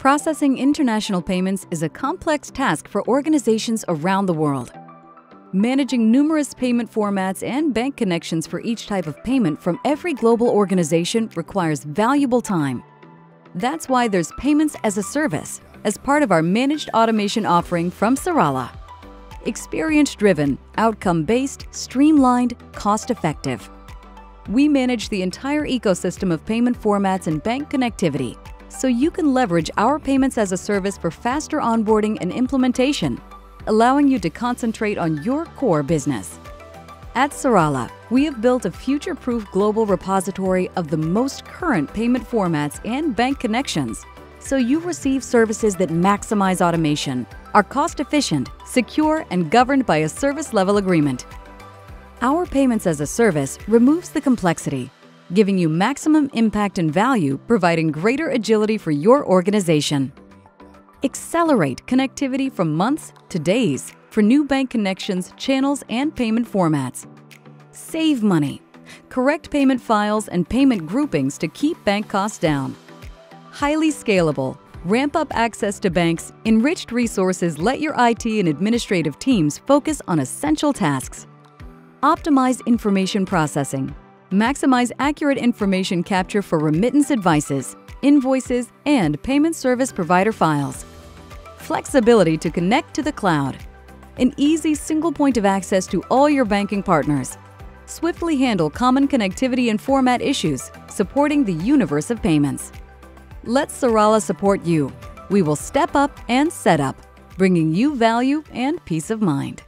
Processing international payments is a complex task for organizations around the world. Managing numerous payment formats and bank connections for each type of payment from every global organization requires valuable time. That's why there's Payments as a Service as part of our managed automation offering from Serrala. Experience driven, outcome based, streamlined, cost effective. We manage the entire ecosystem of payment formats and bank connectivity so you can leverage our Payments as a Service for faster onboarding and implementation allowing you to concentrate on your core business. At Serrala, we have built a future-proof global repository of the most current payment formats and bank connections, so you receive services that maximize automation, are cost-efficient, secure, and governed by a service-level agreement. Our Payments as a Service removes the complexity, giving you maximum impact and value, providing greater agility for your organization. Accelerate connectivity from months to days for new bank connections, channels, and payment formats. Save money. Correct payment files and payment groupings to keep bank costs down. Highly scalable. Ramp up access to banks. Enriched resources let your IT and administrative teams focus on essential tasks. Optimize information processing. Maximize accurate information capture for remittance advices, invoices, and payment service provider files flexibility to connect to the cloud, an easy single point of access to all your banking partners, swiftly handle common connectivity and format issues, supporting the universe of payments. Let Serrala support you. We will step up and set up, bringing you value and peace of mind.